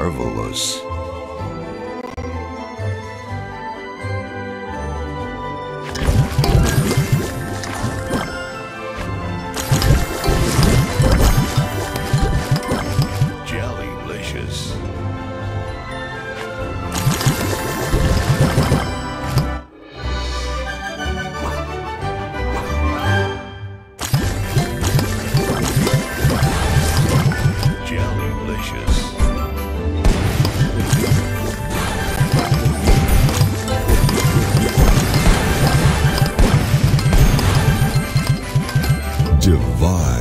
marvelous. Jellylicious. Jellylicious. Divine.